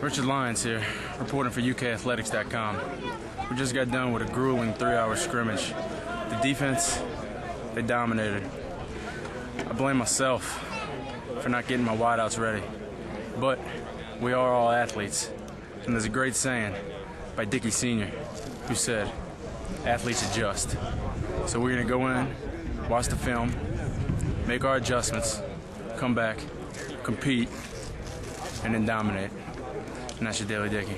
Richard Lyons here, reporting for UKAthletics.com. We just got done with a grueling three-hour scrimmage. The defense, they dominated. I blame myself for not getting my wideouts ready. But we are all athletes. And there's a great saying by Dicky Sr. who said, athletes adjust. So we're gonna go in, watch the film, make our adjustments, come back, compete, and then dominate. And that's your Daily Dicky.